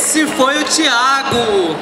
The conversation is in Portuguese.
Esse foi o Thiago.